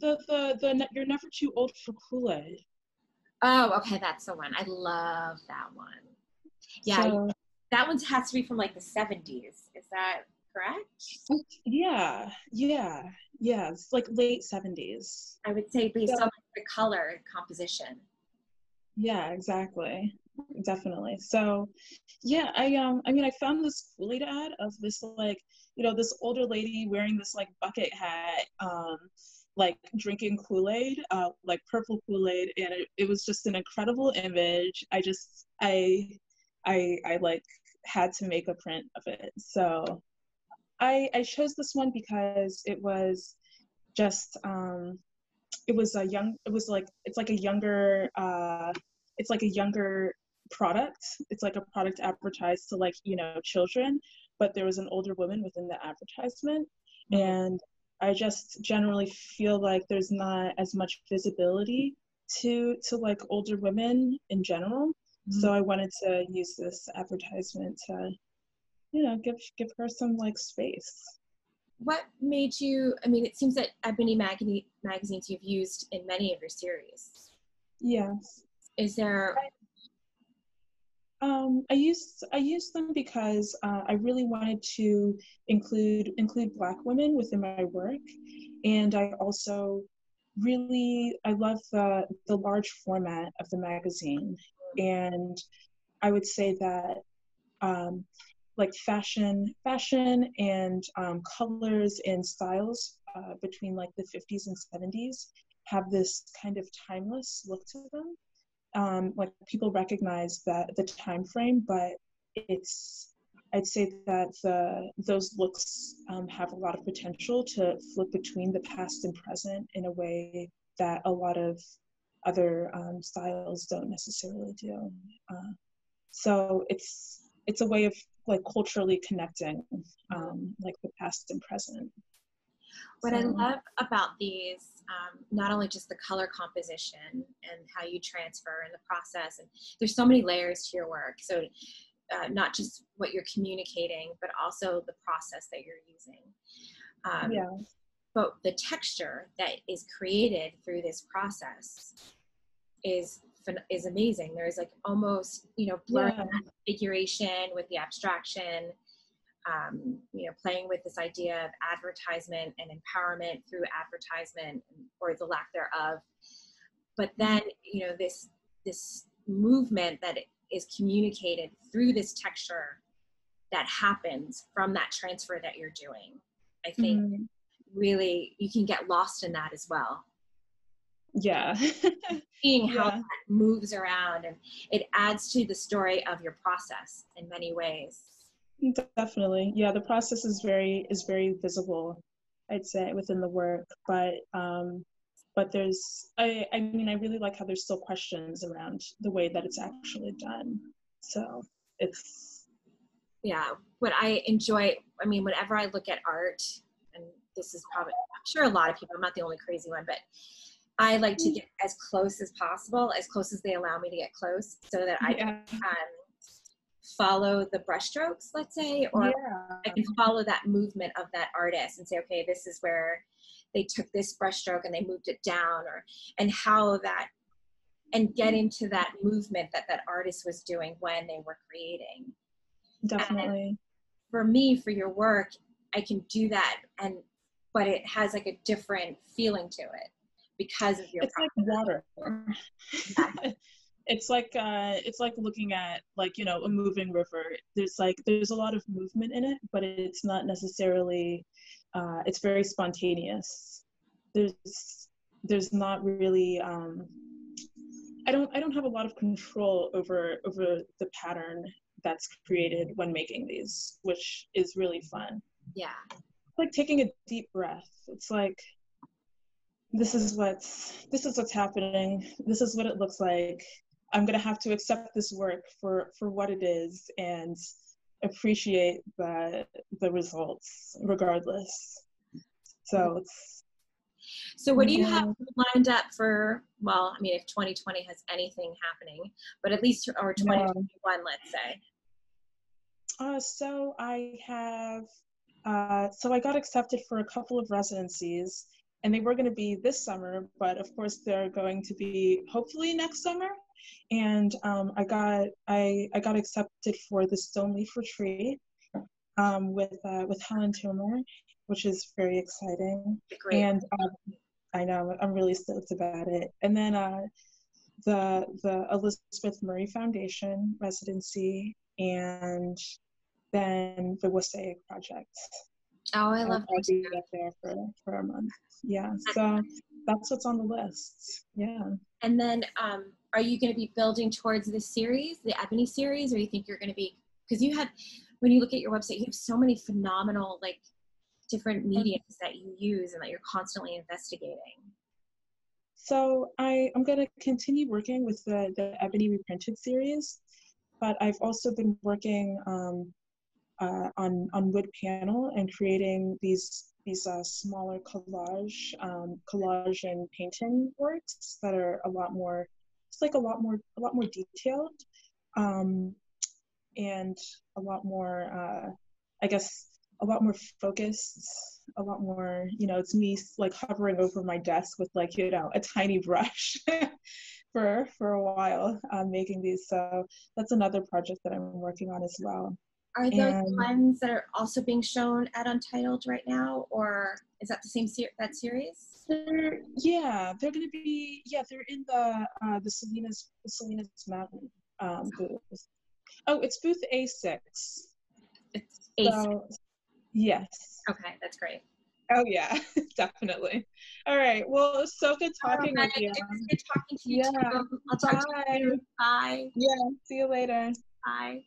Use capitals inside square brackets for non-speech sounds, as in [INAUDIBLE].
the the the you're never too old for Kool Aid. Oh, okay, that's the one. I love that one. Yeah, so, that one has to be from like the 70s. Is that correct? Yeah, yeah, yeah. It's like late 70s. I would say based on the color composition. Yeah, exactly. Definitely. So, yeah, I um, I mean, I found this Kool Aid ad of this like, you know, this older lady wearing this like bucket hat, um, like drinking Kool-Aid, uh, like purple Kool-Aid, and it, it was just an incredible image. I just I I I like had to make a print of it. So I I chose this one because it was just um it was a young it was like it's like a younger uh it's like a younger product. It's like a product advertised to like, you know, children, but there was an older woman within the advertisement mm-hmm. and I just generally feel like there's not as much visibility to to like older women in general. Mm-hmm. So I wanted to use this advertisement to, you know, give give her some like space. What made you? I mean, it seems that Ebony magazine magazines you've used in many of your series. Yes. Is there um, I used I used them because uh, I really wanted to include include Black women within my work, and I also really I love the the large format of the magazine, and I would say that um, like fashion fashion and um, colors and styles uh, between like the 50s and 70s have this kind of timeless look to them um, like people recognize that the time frame, but it's I'd say that the, those looks um, have a lot of potential to flip between the past and present in a way that a lot of other um, styles don't necessarily do. Uh, so it's it's a way of like culturally connecting um, like the past and present. What I love about these um, not only just the color composition and how you transfer in the process and there's so many layers to your work so uh, not just what you're communicating but also the process that you're using um, yeah. but the texture that is created through this process is is amazing there's like almost you know blurring yeah. figuration with the abstraction um, you know, playing with this idea of advertisement and empowerment through advertisement or the lack thereof. But then, you know, this this movement that is communicated through this texture that happens from that transfer that you're doing. I think mm. really you can get lost in that as well. Yeah. [LAUGHS] Seeing how yeah. that moves around and it adds to the story of your process in many ways. Definitely. Yeah, the process is very is very visible, I'd say, within the work. But um but there's I I mean I really like how there's still questions around the way that it's actually done. So it's yeah, what I enjoy I mean, whenever I look at art, and this is probably I'm sure a lot of people, I'm not the only crazy one, but I like to get as close as possible, as close as they allow me to get close, so that I yeah. can follow the brushstrokes, let's say, or yeah. I can follow that movement of that artist and say, okay, this is where they took this brushstroke and they moved it down, or and how that and get into that movement that that artist was doing when they were creating. Definitely. And for me, for your work, I can do that, and but it has like a different feeling to it because of your. It's like water. [LAUGHS] it's like uh it's like looking at like you know a moving river. There's like there's a lot of movement in it but it's not necessarily uh it's very spontaneous. There's there's not really um i don't i don't have a lot of control over over the pattern that's created when making these which is really fun. Yeah. It's like taking a deep breath. It's like this is what's this is what's happening. This is what it looks like I'm going to have to accept this work for for what it is and appreciate the the results regardless. So it's. So what do you have lined up for? Well, I mean, if 2020 has anything happening, but at least or 2021, let's say. Uh, so I have. Uh, so I got accepted for a couple of residencies and they were going to be this summer, but of course they're going to be hopefully next summer. And um, I got I I got accepted for the Stone Leaf Retreat um, with uh, with Helen Toomer, which is very exciting. Great. And um, I know I'm really stoked about it. And then uh, the the Elizabeth Murray Foundation residency, and then the Wassaic project. Oh, I love I'll be up there for, for a month. Yeah, so that's what's on the list. Yeah. And then, um, are you going to be building towards this series, the Ebony series, or do you think you're going to be? Because you have when you look at your website, you have so many phenomenal like different mediums that you use and that you're constantly investigating. So I I'm going to continue working with the the Ebony reprinted series, but I've also been working um, uh, on on wood panel and creating these these uh, smaller collage um, collage and painting works that are a lot more it's like a lot more a lot more detailed um, and a lot more uh, I guess a lot more focused a lot more you know it's me like hovering over my desk with like you know a tiny brush [LAUGHS] for for a while um, making these. So that's another project that i'm working on as well are those and, ones that are also being shown at Untitled right now, or is that the same ser- that series? They're, yeah, they're going to be. Yeah, they're in the uh, the Selenas the Selenas Mountain um, booth. Oh, it's booth A six. It's A six. So, yes. Okay, that's great. Oh yeah, [LAUGHS] definitely. All right. Well, it was so good talking with you. good talking to you. Yeah. Too. I'll talk Bye. to you. Bye. Yeah. See you later. Bye.